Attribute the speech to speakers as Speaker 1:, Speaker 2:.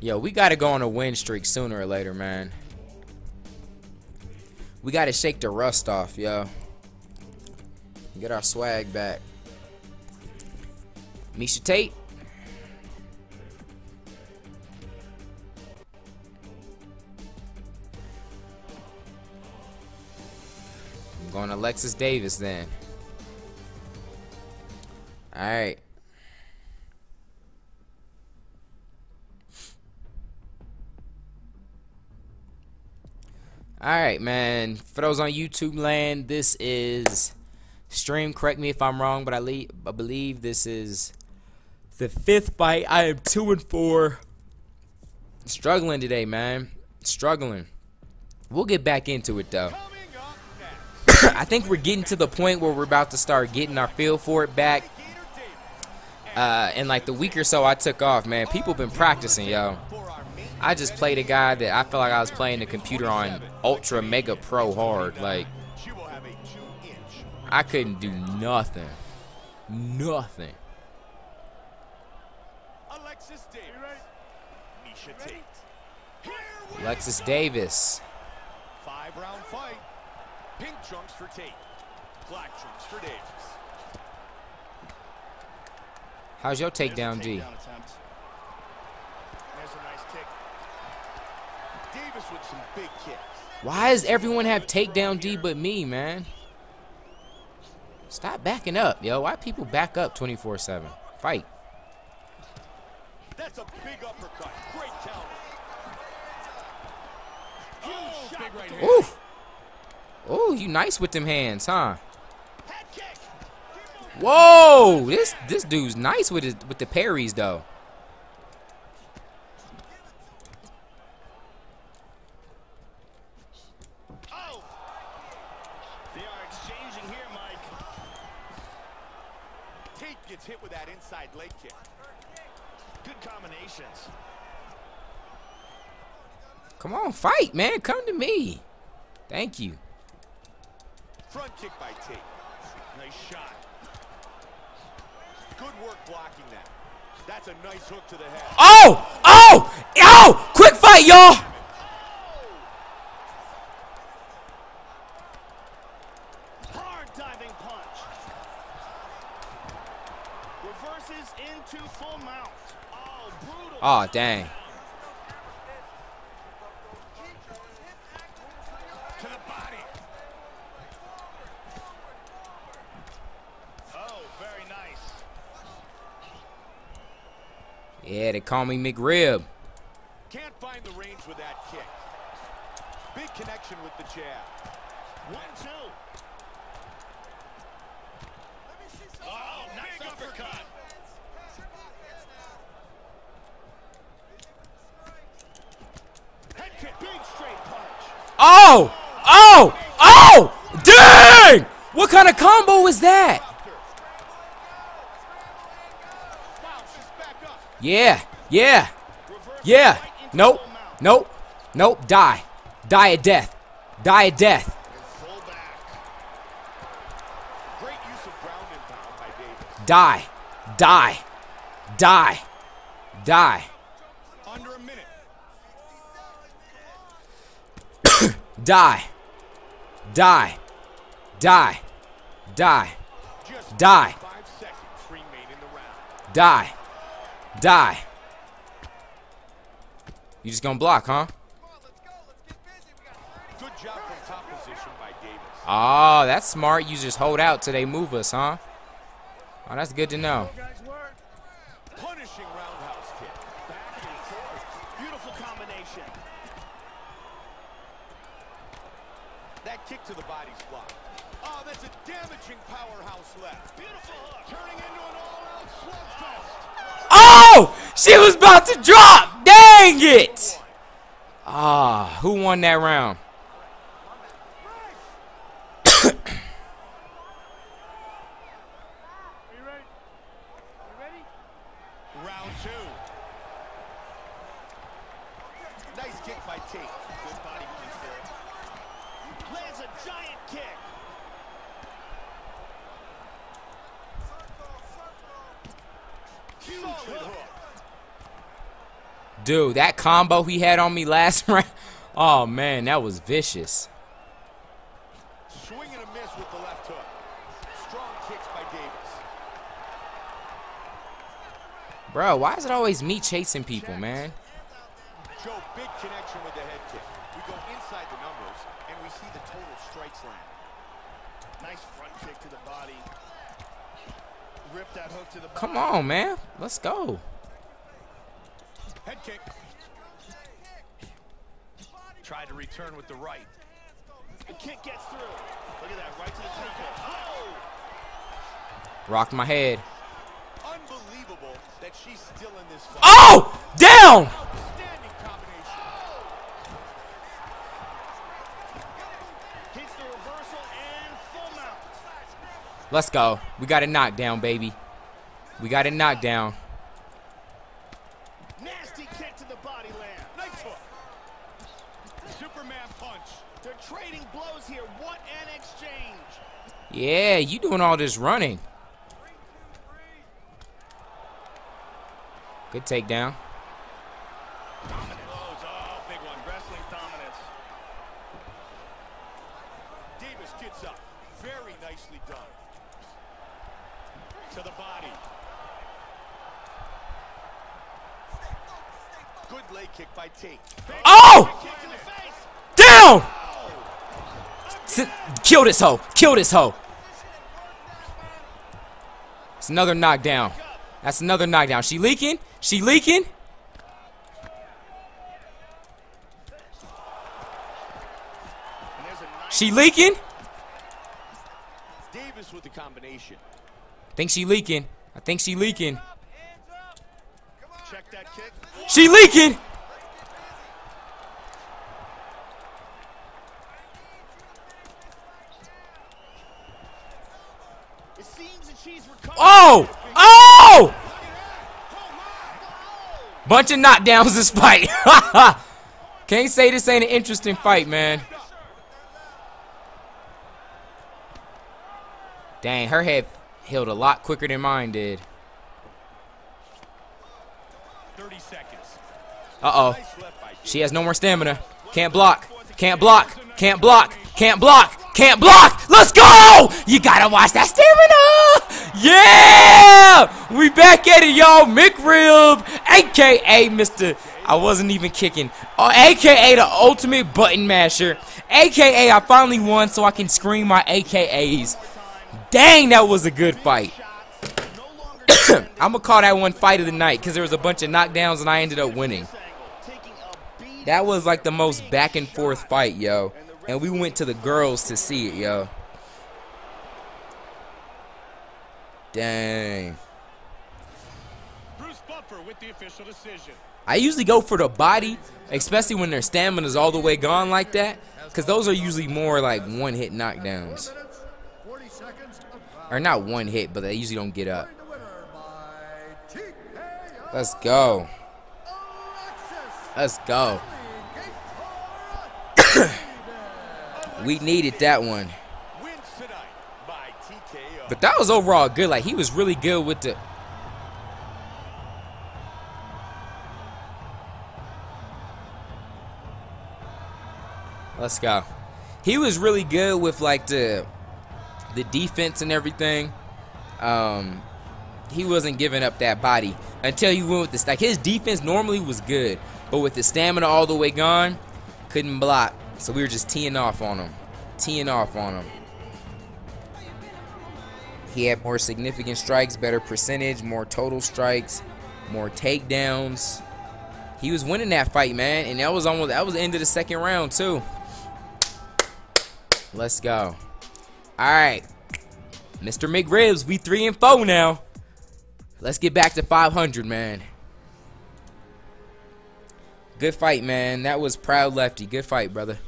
Speaker 1: Yo, we gotta go on a win streak sooner or later, man. We gotta shake the rust off, yo. Get our swag back. Miesha Tate. I'm going to Alexis Davis then. Alright. Alright, man. For those on YouTube land, this is stream. Correct me if I'm wrong, but I, I believe this is the fifth fight. I am two and four. Struggling today, man. Struggling. We'll get back into it though. I think we're getting to the point where we're about to start getting our feel for it back. Uh, and like the week or so I took off, man, people been practicing, yo. I just played a guy that I felt like I was playing the computer on Ultra Mega Pro Hard. Like, I couldn't do nothing. Nothing. Alexis Davis. Alexis Davis. Five round fight. Pink trunks for Tate. Black trunks for Davis. How's your takedown, G? Why does everyone have takedown D but me, man? Stop backing up, yo. Why people back up 24-7? Fight. That's a big uppercut. Great counter. Oh, Ooh. Ooh, you nice with them hands, huh? Whoa, this this dude's nice with his with the parries though. Come on, fight, man. Come to me. Thank you. Front kick by Tate. Nice shot. Good work blocking that. That's a nice hook to the head. Oh! Oh! Oh! Quick fight, y'all! Hard diving punch. Reverses into full mount. Oh, brutal. Oh, dang. Yeah, they call me McRib. Can't find the range with that kick. Big connection with the jab. One, two. Oh, nice uppercut. Head kick, big straight punch. Oh! Oh! Oh! Dang! What kind of combo was that? Yeah, yeah, yeah. Nope, nope, nope. Die. Die a death. Die a death. Die. Die. Die. Die. Die. Die. Die. Die. Die. Die. Die. You just gonna block, huh? Oh, that's smart. You just hold out till they move us, huh? Oh, that's good to know. Punishing roundhouse kick. Back and forth. Beautiful combination. That kick to the body's blocked. Oh, that's a damaging powerhouse left. Beautiful hook. Turning into an all-out slugfest. Oh! She was about to drop! Dang it! Ah, who won that round?
Speaker 2: round two. Nice kick by Tate.
Speaker 3: Good body lands a giant kick.
Speaker 1: Dude, that combo he had on me last round. Oh, man, that was vicious.
Speaker 2: Swing and a miss with the left hook. Strong kicks by Davis.
Speaker 1: Bro, why is it always me chasing people, man?
Speaker 2: Joe, big connection with the head kick. We go inside the number we see the total strikes land.
Speaker 3: Nice front kick to the body. Rip that hook to the body.
Speaker 1: Come on, man. Let's go.
Speaker 2: Head kick. Tried to return with the right.
Speaker 3: The kick gets through. Look at that, right to the temple. Oh!
Speaker 1: Rocked my head.
Speaker 2: Unbelievable that she's still in this fight.
Speaker 1: Oh! Down!
Speaker 2: Outstanding combination.
Speaker 3: Hits the reversal and full mount.
Speaker 1: Let's go. We got it knocked down, baby. We got it knocked down.
Speaker 3: Nasty kick to the body land.
Speaker 2: Nice hook. Superman punch.
Speaker 3: They're trading blows here. What an exchange.
Speaker 1: Yeah, you doing all this running. Good takedown.
Speaker 3: Dominance. Oh, big one. Wrestling dominance.
Speaker 2: Davis gets up. Very nicely done. To the body. Good leg kick by Tate.
Speaker 1: Oh!
Speaker 3: Kick to the face.
Speaker 1: Down! Kill this hoe. Kill this hoe. It's another knockdown. That's another knockdown. She leaking? She leaking?
Speaker 3: And there's a nice
Speaker 1: She leaking?
Speaker 2: Davis with the combination.
Speaker 1: Think she leaking. I think she leaking.
Speaker 3: check that kick.
Speaker 1: She leaking!
Speaker 3: It seems that she's recovered.
Speaker 1: Oh! Oh! Bunch of knockdowns this fight. Can't say this ain't an interesting fight, man. Dang, her head healed a lot quicker than mine did.
Speaker 2: 30 seconds.
Speaker 1: Uh-oh.
Speaker 2: Nice left by
Speaker 1: She has no more stamina. Can't block. Can't block. Can't block. Can't block. Can't block. Let's go! You gotta watch that stamina! Yeah! We back at it, y'all. McRib, aka Mr. I wasn't even kicking. Uh, aka the ultimate button masher. Aka I finally won so I can scream my AKAs. Dang, that was a good fight.
Speaker 3: No longer defending
Speaker 1: I'm gonna call that one fight of the night because there was a bunch of knockdowns and I ended up winning.
Speaker 3: this angle. Taking a beat.
Speaker 1: That was like the most back and forth fight, yo. And we went to the girls to see it, yo. Dang.
Speaker 2: Bruce Buffer with the official decision.
Speaker 1: I usually go for the body, especially when their stamina's all the way gone like that. Because those are usually more like one hit knockdowns. Or not one hit, but they usually don't get up. Let's go. Let's go. we needed that one.
Speaker 2: Wins tonight by TKO.
Speaker 1: But that was overall good. Like he was really good with the. Let's go. He was really good with like the the defense and everything. Um, he wasn't giving up that body until he went with this. Like his defense normally was good, but with the stamina all the way gone, couldn't block. So we were just teeing off on him, teeing off on him. He had more significant strikes, better percentage, more total strikes, more takedowns. He was winning that fight, man, and that was almost that was the end of the second round too. Let's go. All right, Mr. McRibs, we three and four now. Let's get back to 500, man. Good fight, man. That was proud lefty. Good fight, brother.